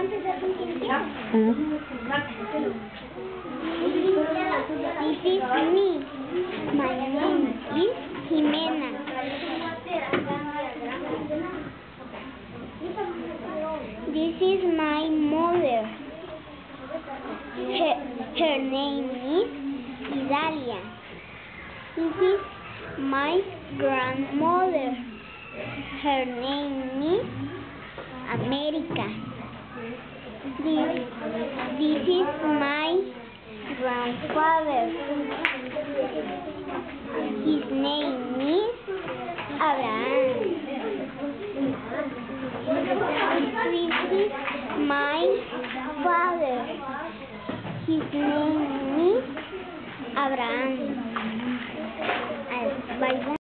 This is me. My name is Ximena. This is my mother. Her, her name is Idalia. This is my grandmother. Her name is America. This, this is my grandfather. His name is Abraham. This is my father. His name is Abraham.